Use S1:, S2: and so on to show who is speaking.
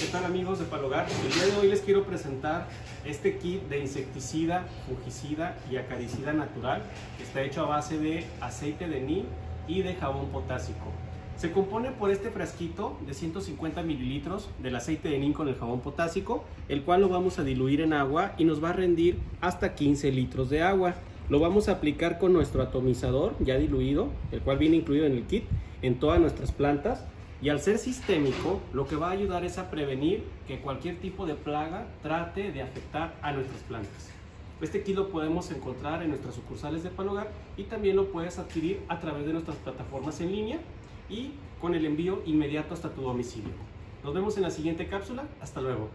S1: ¿Qué tal amigos de Palogar? El día de hoy les quiero presentar este kit de insecticida, fungicida y acaricida natural que está hecho a base de aceite de neem y de jabón potásico. Se compone por este frasquito de 150 mililitros del aceite de neem con el jabón potásico, el cual lo vamos a diluir en agua y nos va a rendir hasta 15 litros de agua. Lo vamos a aplicar con nuestro atomizador ya diluido, el cual viene incluido en el kit, en todas nuestras plantas y al ser sistémico, lo que va a ayudar es a prevenir que cualquier tipo de plaga trate de afectar a nuestras plantas. Este kit lo podemos encontrar en nuestras sucursales de Palogar y también lo puedes adquirir a través de nuestras plataformas en línea y con el envío inmediato hasta tu domicilio. Nos vemos en la siguiente cápsula. Hasta luego.